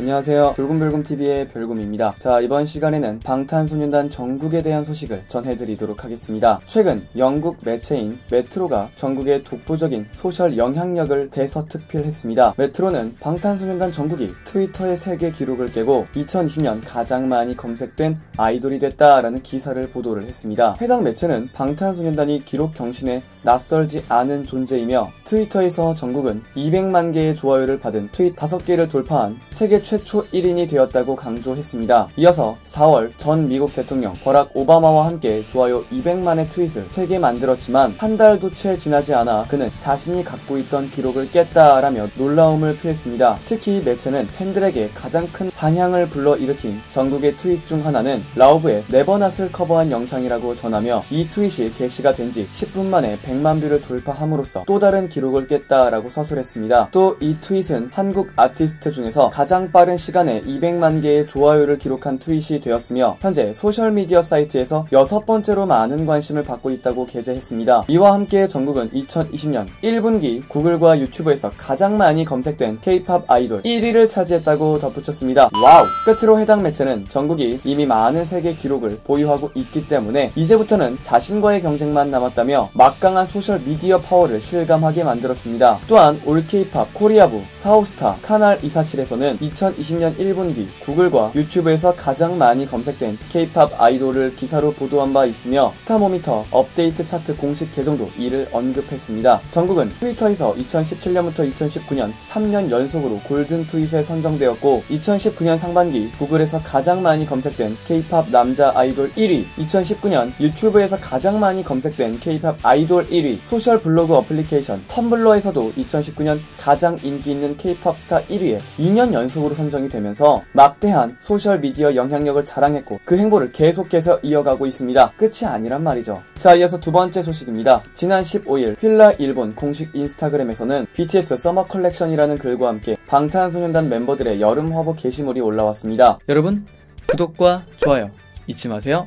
안녕하세요. 돌곰별곰TV의 별곰입니다. 자, 이번 시간에는 방탄소년단 정국에 대한 소식을 전해드리도록 하겠습니다. 최근 영국 매체인 메트로가 정국의 독보적인 소셜 영향력을 대서특필했습니다. 메트로는 방탄소년단 정국이 트위터의 세계 기록을 깨고 2020년 가장 많이 검색된 아이돌이 됐다라는 기사를 보도를 했습니다. 해당 매체는 방탄소년단이 기록 경신에 낯설지 않은 존재이며 트위터에서 정국은 200만 개의 좋아요를 받은 트윗 5개를 돌파한 세계 최초 1인이 되었다고 강조했습니다. 이어서 4월 전 미국 대통령 버락 오바마와 함께 좋아요 200만의 트윗을 3개 만들었지만 한 달도 채 지나지 않아 그는 자신이 갖고 있던 기록을 깼다라며 놀라움을 표했습니다. 특히 매체는 팬들에게 가장 큰 반향을 불러일으킨 정국의 트윗 중 하나는 Lauv의 Never Not을 커버한 영상이라고 전하며 이 트윗이 게시가 된 지 10분 만에 100만 뷰를 돌파함으로써 또 다른 기록을 깼다라고 서술했습니다. 또 이 트윗은 한국 아티스트 중에서 가장 빠른 시간에 200만 개의 좋아요를 기록한 트윗이 되었으며 현재 소셜미디어 사이트에서 여섯 번째로 많은 관심을 받고 있다고 게재했습니다. 이와 함께 정국은 2020년 1분기 구글과 유튜브에서 가장 많이 검색된 K-팝 아이돌 1위를 차지했다고 덧붙였습니다. 와우! 끝으로 해당 매체는 정국이 이미 많은 세계 기록을 보유하고 있기 때문에 이제부터는 자신과의 경쟁만 남았다며 막강한 소셜 미디어 파워를 실감하게 만들었습니다. 또한 allkpop Koreaboo 사우스타 카날 247에서는 2020년 1분기 구글과 유튜브에서 가장 많이 검색된 K-팝 아이돌을 기사로 보도한 바 있으며 Starmometer 업데이트 차트 공식 계정도 이를 언급했습니다. 정국은 트위터에서 2017년부터 2019년 3년 연속으로 Golden Tweet에 선정되었고 2019년 상반기 구글에서 가장 많이 검색된 K-팝 남자 아이돌 1위 2019년 유튜브에서 가장 많이 검색된 K-팝 아이돌 1위 소셜 블로그 어플리케이션 텀블러에서도 2019년 가장 인기 있는 K-팝 스타 1위에 2년 연속으로 선정이 되면서 막대한 소셜 미디어 영향력을 자랑했고 그 행보를 계속해서 이어가고 있습니다. 끝이 아니란 말이죠. 자, 이어서 두 번째 소식입니다. 지난 15일 휠라 일본 공식 인스타그램에서는 BTS Summer Collection이라는 글과 함께 방탄소년단 멤버들의 여름 화보 게시물이 올라왔습니다. 여러분, 구독과 좋아요 잊지 마세요.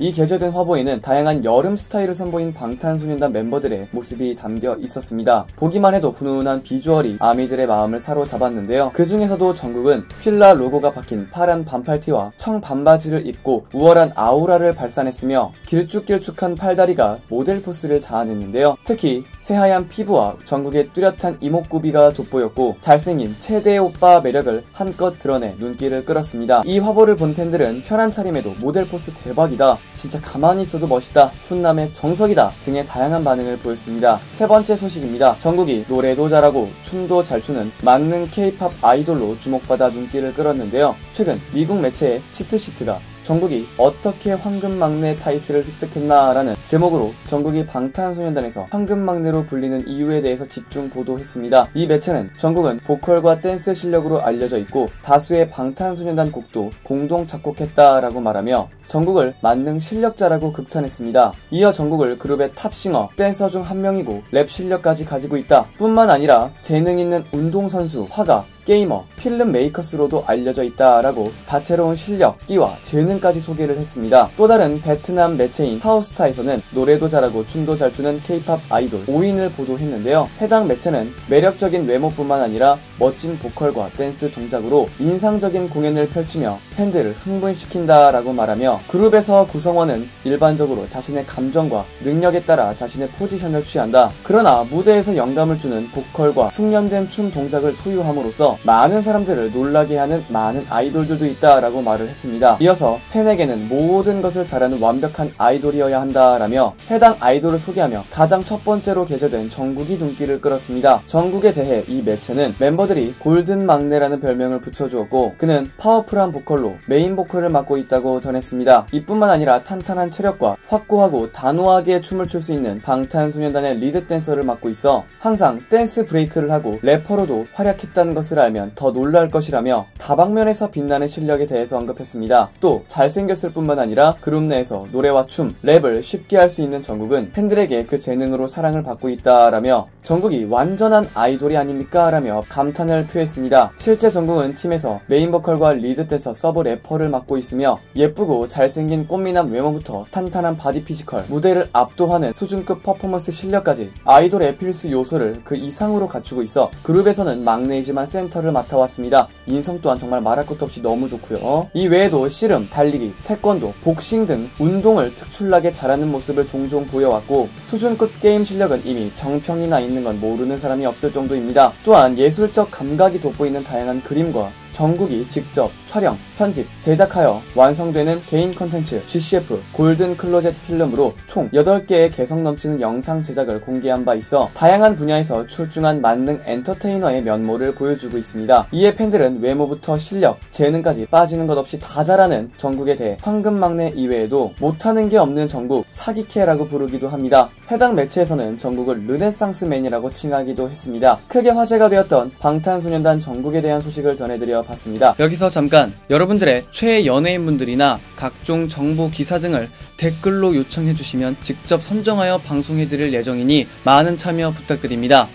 이 게재된 화보에는 다양한 여름 스타일을 선보인 방탄소년단 멤버들의 모습이 담겨 있었습니다. 보기만 해도 훈훈한 비주얼이 아미들의 마음을 사로잡았는데요. 그 중에서도 정국은 휠라 로고가 박힌 파란 반팔티와 청 반바지를 입고 우월한 아우라를 발산했으며 길쭉길쭉한 팔다리가 모델 포스를 자아냈는데요. 특히 새하얀 피부와 정국의 뚜렷한 이목구비가 돋보였고 잘생긴 체대 오빠 매력을 한껏 드러내 눈길을 끌었습니다. 이 화보를 본 팬들은 편한 차림에도 모델 포스 대박이다. 진짜 가만히 있어도 멋있다. 훈남의 정석이다. 등의 다양한 반응을 보였습니다. 세 번째 소식입니다. 정국이 노래도 잘하고 춤도 잘 추는 만능 K-팝 아이돌로 주목받아 눈길을 끌었는데요. 최근 미국 매체의 치트시트가 정국이 어떻게 황금 막내 타이틀을 획득했나라는 제목으로 정국이 방탄소년단에서 황금 막내로 불리는 이유에 대해서 집중 보도했습니다. 이 매체는 정국은 보컬과 댄스 실력으로 알려져 있고 다수의 방탄소년단 곡도 공동 작곡했다라고 말하며 정국을 만능 실력자라고 극찬했습니다. 이어 정국을 그룹의 탑싱어, 댄서 중 한 명이고 랩 실력까지 가지고 있다. 뿐만 아니라 재능 있는 운동선수, 화가, 게이머, filmmakers로도 알려져 있다라고 다채로운 실력, 끼와 재능까지 소개를 했습니다. 또 다른 베트남 매체인 타우스타에서는 노래도 잘하고 춤도 잘 추는 케이팝 아이돌 5인을 보도했는데요. 해당 매체는 매력적인 외모뿐만 아니라 멋진 보컬과 댄스 동작으로 인상적인 공연을 펼치며 팬들을 흥분시킨다라고 말하며 그룹에서 구성원은 일반적으로 자신의 감정과 능력에 따라 자신의 포지션을 취한다. 그러나 무대에서 영감을 주는 보컬과 숙련된 춤 동작을 소유함으로써 많은 사람들을 놀라게 하는 많은 아이돌들도 있다라고 말을 했습니다. 이어서 팬에게는 모든 것을 잘하는 완벽한 아이돌이어야 한다라며 해당 아이돌을 소개하며 가장 첫 번째로 게재된 정국이 눈길을 끌었습니다. 정국에 대해 이 매체는 멤버들이 golden 막내라는 별명을 붙여주었고 그는 파워풀한 보컬로 메인 보컬을 맡고 있다고 전했습니다. 이뿐만 아니라 탄탄한 체력과 확고하고 단호하게 춤을 출 수 있는 방탄소년단의 리드 댄서를 맡고 있어 항상 댄스 브레이크를 하고 래퍼로도 활약했다는 것을 알면 더 놀랄 것이라며 다방면에서 빛나는 실력에 대해서 언급했습니다. 또 잘생겼을 뿐만 아니라 그룹 내에서 노래와 춤, 랩을 쉽게 할 수 있는 정국은 팬들에게 그 재능으로 사랑을 받고 있다라며 정국이 완전한 아이돌이 아닙니까? 라며 감탄을 표했습니다. 실제 정국은 팀에서 메인 보컬과 리드 댄서 서브 래퍼를 맡고 있으며 예쁘고 잘생긴 꽃미남 외모부터 탄탄한 바디 피지컬, 무대를 압도하는 수준급 퍼포먼스 실력까지 아이돌의 필수 요소를 그 이상으로 갖추고 있어 그룹에서는 막내이지만 센터 를 맡아왔습니다. 인성 또한 정말 말할 것도 없이 너무 좋고요. 이 외에도 씨름, 달리기, 태권도, 복싱 등 운동을 특출나게 잘하는 모습을 종종 보여왔고 수준급 게임 실력은 이미 정평이 나 있는 건 모르는 사람이 없을 정도입니다. 또한 예술적 감각이 돋보이는 다양한 그림과 정국이 직접 촬영, 편집, 제작하여 완성되는 개인 컨텐츠 GCF Golden Closet Film으로 총 8개의 개성 넘치는 영상 제작을 공개한 바 있어 다양한 분야에서 출중한 만능 엔터테이너의 면모를 보여주고 있습니다. 이에 팬들은 외모부터 실력, 재능까지 빠지는 것 없이 다 잘하는 정국에 대해 황금 막내 이외에도 못하는 게 없는 정국, 사기캐라고 부르기도 합니다. 해당 매체에서는 정국을 르네상스맨이라고 칭하기도 했습니다. 크게 화제가 되었던 방탄소년단 정국에 대한 소식을 전해드려 봤습니다. 여기서 잠깐 여러분들의 최애 연예인분들이나 각종 정보 기사 등을 댓글로 요청해 주시면 직접 선정하여 방송해 드릴 예정이니 많은 참여 부탁드립니다.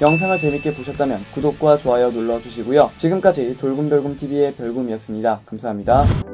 영상을 재밌게 보셨다면 구독과 좋아요 눌러주시고요. 지금까지 돌곰별곰TV의 별곰이었습니다. 감사합니다.